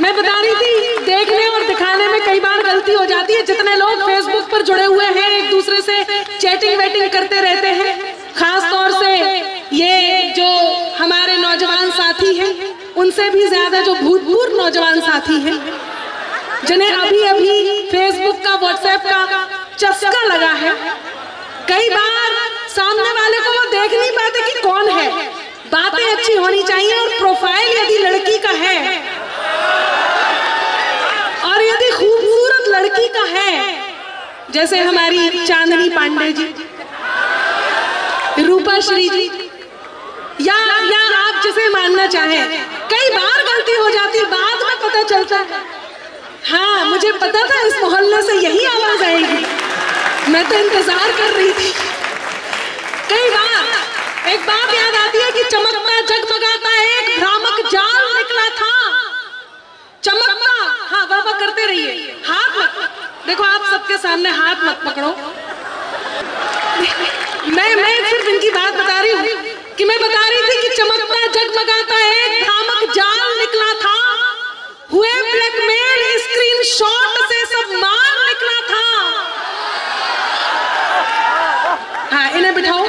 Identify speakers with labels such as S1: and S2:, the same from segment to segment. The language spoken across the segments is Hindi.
S1: मैं बता रही थी, देखने और दिखाने में कई बार गलती हो जाती है। जितने लोग फेसबुक पर जुड़े हुए हैं, एक दूसरे से चैटिंग वेटिंग करते रहते हैं। खास तौर से ये जो हमारे नौजवान साथी हैं, उनसे भी ज़्यादा जो भूतपूर्व नौजवान साथी हैं, जिन्हें अभी अभी फेसबुक का व्हाट्सएप का चस्का लगा है। कई बार सामने वाले को वो देख नहीं पाते कि कौन है। बातें अच्छी होनी चाहिए और प्रोफ़ाइल यदि लड़की का है और यदि खूबसूरत लड़की का है। जैसे हमारी चांदनी पांडे जी। रूपा श्री जी। या या आप जिसे मानना चाहें। कई बार गलती हो जाती बाद में पता चलता है। हाँ मुझे पता था इस मोहल्ले से यही आवाज़ आएगी। मैं तो इंतज़ार कर रही थी। कई बार एक बात याद आती है कि चमकता जगमगाता एक भ्रामक जाल निकला था चमकता हाँ वाह वाह करते रहिए हाथ मत देखो आप सबके सामने हाथ मत पकड़ो। मैं मैं सिर्फ़ इनकी बात बता रही हूँ कि मैं बता रही थी कि चमकता, जगमगाता एक भ्रामक जाल निकला था। हुए ब्लैकमेल स्क्रीन शॉट से सब माल निकला था। हाँ इन्हें बिठाओ।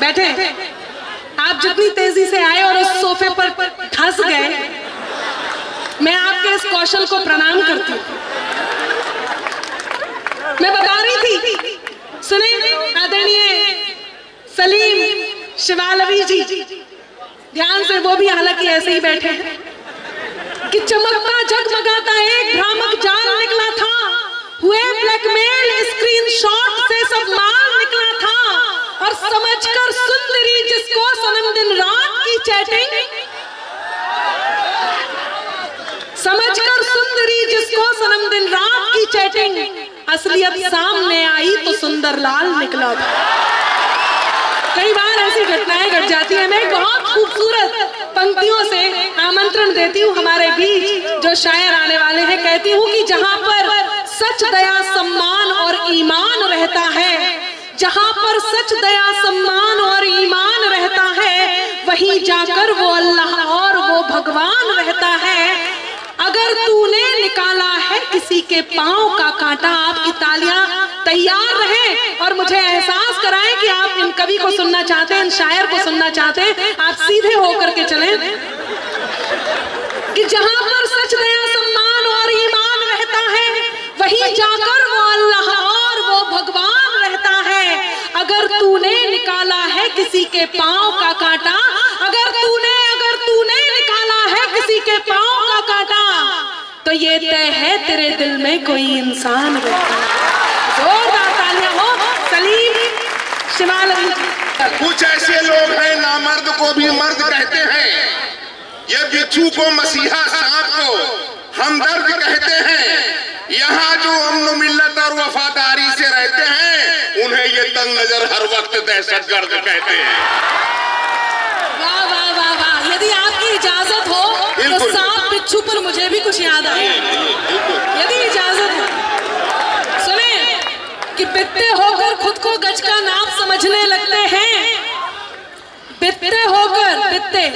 S1: बैठे। आप जितनी तेज़ी से आए और उस सोफे पर धस गए, मैं आपके इस कौशल को प्रणाम करती हूँ मैं बता रही थी सुने आदरणीय सलीम, शिवालवी जी। ध्यान से वो भी हालाँकि ऐसे ही बैठे हैं कि चमकता जगमगाता एक भ्रामक जाल निकला था। हुए ब्लैकमेल स्क्रीन शॉट से सब माल निकला था। और समझकर सुंदरी जिसको सनम दिन रात की चैटिंग, समझकर सुंदरी जिसको सनम दिन रात की चैटिंग, असलियत सामने आई तो सुंदर लाल निकला था। कई बार ऐसी घटनाएँ घट जाती है। मैं बहुत खूबसूरत पंक्तियों से आमंत्रण देती हूँ हमारे बीच जो शायर आने वाले हैं। कहती हूँ कि जहाँ पर सच दया सम्मान और ईमान रहता है, जहाँ पर सच दया सम्मान और ईमान रहता है, वहीं जाकर वो अल्लाह और वो भगवान रहता है। अगर है किसी के पाँव का कांटा आपकी तालियाँ तैयार रहें और मुझे एहसास कराएँ कि आप इन कवि को सुनना चाहते हैं, इन शायर को सुनना चाहते हैं, आप सीधे होकर के चलें। कि जहाँ पर सच दया, सम्मान और ईमान रहता है, वहीं जाकर वो अल्लाह और वो भगवान रहता है। अगर तूने निकाला है किसी के पाँव का कांटा ये तय है तेरे दिल में कोई इंसान? जोरदार तालियाँ हो सलीम शिवालंग
S2: कुछ ऐसे लोग हैं नामर्द को भी मर्द कहते हैं। ये बिच्छू को मसीहा सांप को हमदर्द कहते हैं। यहाँ जो अमन मिल्लत और वफादारी से रहते हैं उन्हें ये तंग नज़र हर वक्त दहशत गर्द कहते हैं।
S1: वाह वाह वाह वाह। यदि आपकी इजाज़त हो तो
S2: बिल्कुल।
S1: सांप बिच्छू पर मुझे भी कुछ याद आया यदि इजाज़त हो सुने कि बित्ते होकर खुद को गज का नाप समझने लगते हैं बित्ते होकर बित्ते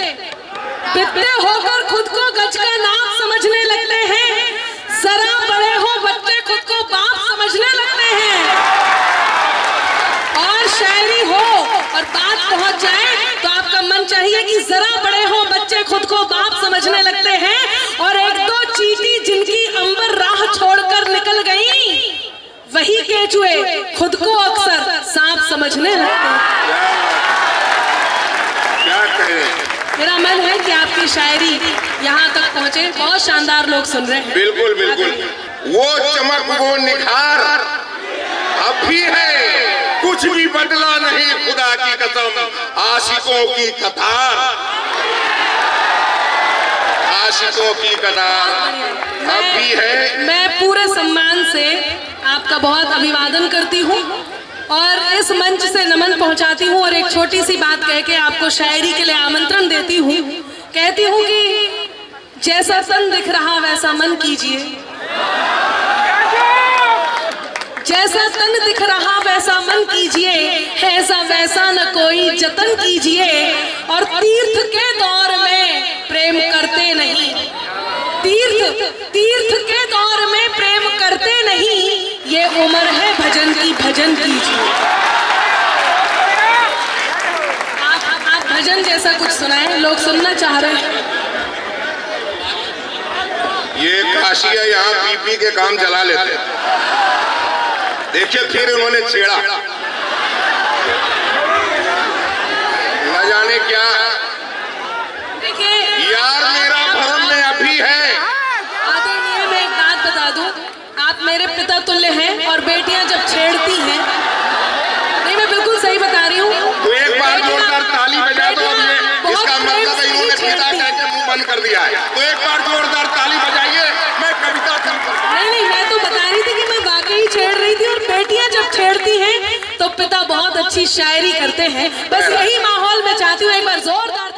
S1: बित्ते होकर खुद को गज का नाप समझने लगते हैं। जरा बड़े हो बच्चे खुद को बाप समझने लगते हैं। और शायरी हो और बात पहुँच जाए तो आपका मन चाहिए कि जरा बड़े हो बच्चे खुद को बाप समझने लगते हैं। और एक दो चीटी जिनकी अंबर राह छोड़कर निकल गई, वही केचुए खुद को अक्सर सांप समझने लगते हैं
S2: क्या कहें
S1: मेरा मन है कि आपकी शायरी यहाँ तक पहुँचे। बहुत शानदार लोग सुन रहे हैं।
S2: बिल्कुल बिल्कुल। वो चमक वो निखार अब भी है। कुछ भी बदला नहीं खुदा की कसम आशिकों की कतार। आशिकों की कतार अब भी है।
S1: मैं पूरे सम्मान से आपका बहुत अभिवादन करती हूँ। और इस मंच से नमन पहुंचाती हूँ और एक छोटी सी बात कह के आपको शायरी के लिए आमंत्रण देती हूँ। कहती हूँ कि जैसा तन दिख रहा वैसा मन कीजिए। जैसा तन दिख रहा वैसा मन कीजिए। ऐसा वैसा न कोई जतन कीजिए। और तीर्थ के दौर में प्रेम करते नहीं। तीर्थ के दौर में प्रेम करते नहीं ये उम्र है भजन की भजन कीजिए आप आप भजन जैसा कुछ सुनाएँ लोग सुनना चाह रहे हैं।
S2: ये काशिया यहाँ पी पी के काम चला लेते। देखिए, फिर उन्होंने छेड़ा न जाने क्या
S1: देखिए
S2: यार मेरा भरम में अभी है
S1: आदरणीय मैं एक बात बता दूँ आप मेरे पिता तुल्य हैं और बेटियाँ जब छेड़ती हैं नहीं मैं बिल्कुल सही बता रही हूँ
S2: तो एक बार जोरदार ताली बजा दो अब ये
S1: बहुत
S2: इसका
S1: प्रेम
S2: मतलब
S1: से
S2: है
S1: ही
S2: इन्होंने पिता
S1: छेड़ती
S2: कह
S1: हैं।
S2: के मुँह बंद कर दिया है। तो एक बार जोरदार ताली बजाइए मैं कविता
S1: नहीं नहीं मैं तो बता रही थी कि मैं वाकई छेड़ रही थी और बेटियाँ जब छेड़ती हैं तो पिता बहुत अच्छी शायरी करते हैं। बस यही माहौल में चाहती हूँ एक बार जोरदार